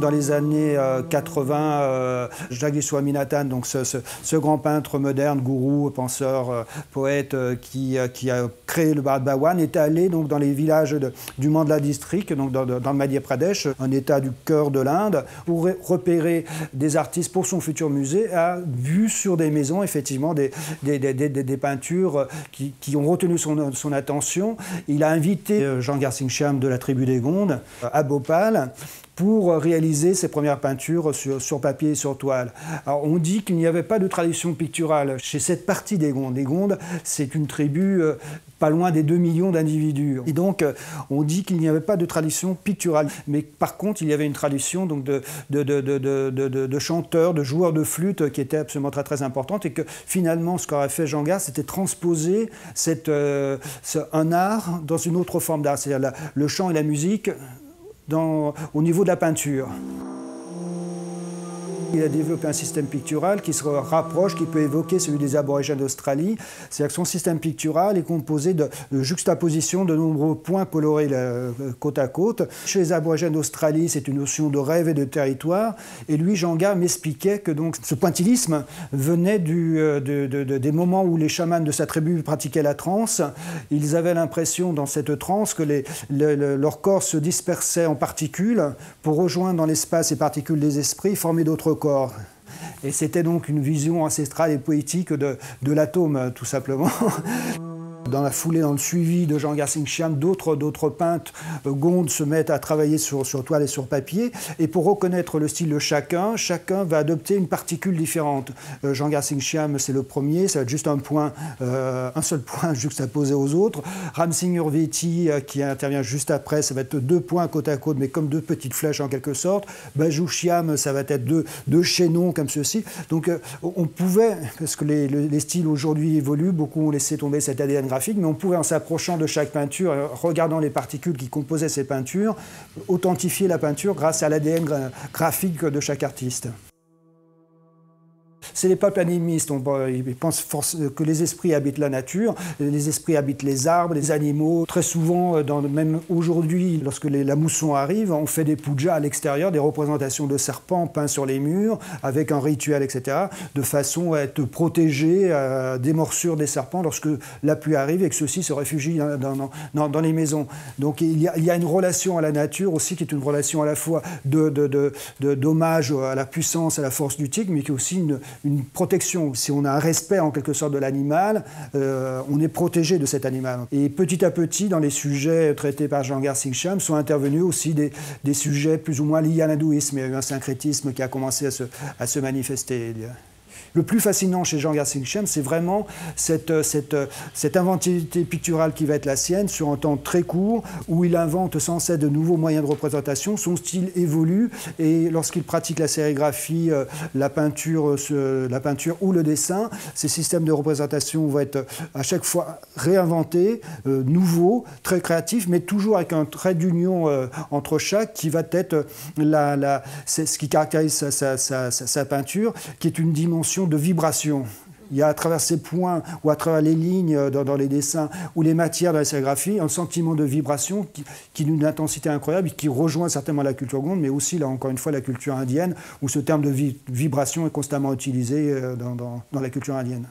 Dans les années 80, Jagdishwami Swaminathan, donc ce, grand peintre moderne, gourou, penseur, poète, qui, a créé le Bhawan, est allé donc, dans les villages du Mandla District, donc dans, le Madhya Pradesh, un état du cœur de l'Inde, pour repérer des artistes pour son futur musée, a vu sur des maisons effectivement des, peintures qui, ont retenu son, attention. Il a invité euh, Jean Garsing Shyam de la tribu des Gondes à Bhopal pour réaliser ses premières peintures sur, papier et sur toile. Alors, on dit qu'il n'y avait pas de tradition picturale chez cette partie des Gondes. Les Gondes, c'est une tribu euh, pas loin des 2 millions d'individus. Et donc, euh, on dit qu'il n'y avait pas de tradition picturale. Mais par contre, il y avait une tradition donc, de, chanteurs, de joueurs de flûte qui était absolument très, très importante. Et que finalement, ce qu'aurait fait Jean Gard, c'était transposer euh, un art dans une autre forme d'art. C'est-à-dire le chant et la musique au niveau de la peinture. Il a développé un système pictural qui se rapproche, qui peut évoquer celui des aborigènes d'Australie. C'est-à-dire que son système pictural est composé de, juxtapositions de nombreux points colorés euh, côte à côte. Chez les aborigènes d'Australie, c'est une notion de rêve et de territoire. Et lui, Jean Gard, m'expliquait que donc, ce pointillisme venait euh, des moments où les chamans de sa tribu pratiquaient la transe. Ils avaient l'impression dans cette transe que les, leur corps se dispersait en particules pour rejoindre dans l'espace ces particules des esprits, former d'autres Et c'était donc une vision ancestrale et poétique de l'atome, tout simplement. Dans la foulée, dans le suivi de Jean Garsing Chiam, d'autres, d'autres peintres euh, gondes se mettent à travailler sur, toile et sur papier. Et pour reconnaître le style de chacun, chacun va adopter une particule différente. Euh, Jean Garsing Chiam, c'est le premier, ça va être juste un point, euh, un seul point juxtaposé aux autres. Ramsing Urveti, qui intervient juste après, ça va être deux points côte à côte, mais comme deux petites flèches en quelque sorte. Bajou Chiam, ça va être deux, deux chaînons comme ceci. Donc on pouvait, parce que les, les styles aujourd'hui évoluent, beaucoup ont laissé tomber cette ADN graphique mais on pouvait, en s'approchant de chaque peinture, regardant les particules qui composaient ces peintures, authentifier la peinture grâce à l'ADN graphique de chaque artiste. C'est les peuples animistes. Ils pensent que les esprits habitent la nature, les esprits habitent les arbres, les animaux. Très souvent, euh, même aujourd'hui, lorsque la mousson arrive, on fait des pujas à l'extérieur, des représentations de serpents peints sur les murs, avec un rituel, etc., de façon à être protégé euh, des morsures des serpents lorsque la pluie arrive et que ceux-ci se réfugient dans, les maisons. Donc il y, a, il y, a, une relation à la nature aussi qui est une relation à la fois d'hommage de, de, à la puissance, à la force du tigre, mais qui est aussi une, une protection. Si on a un respect en quelque sorte de l'animal, euh, on est protégé de cet animal. Et petit à petit, dans les sujets traités par Jean Garcing Cham, sont intervenus aussi des, sujets plus ou moins liés à l'hindouisme. Il y a eu un syncrétisme qui a commencé à se manifester. Le plus fascinant chez Jean Garcing c'est vraiment cette, cette, cette, inventivité picturale qui va être la sienne sur un temps très court, où il invente sans cesse de nouveaux moyens de représentation. Son style évolue et lorsqu'il pratique la sérigraphie, euh, la peinture, la peinture ou le dessin, ces systèmes de représentation vont être à chaque fois réinventés, euh, nouveaux, très créatifs, mais toujours avec un trait d'union euh, entre chaque qui va être la, la, ce qui caractérise sa, sa, sa peinture, qui est une dimension de vibration. Il y a à travers ces points ou à travers les lignes dans, les dessins ou les matières de la sérigraphie un sentiment de vibration qui, qui d'une intensité incroyable qui rejoint certainement la culture gonde, mais aussi, là encore une fois, la culture indienne, où ce terme de vibration est constamment utilisé euh, dans la culture indienne.